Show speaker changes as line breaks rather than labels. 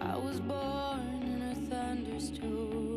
I was born in a thunderstorm.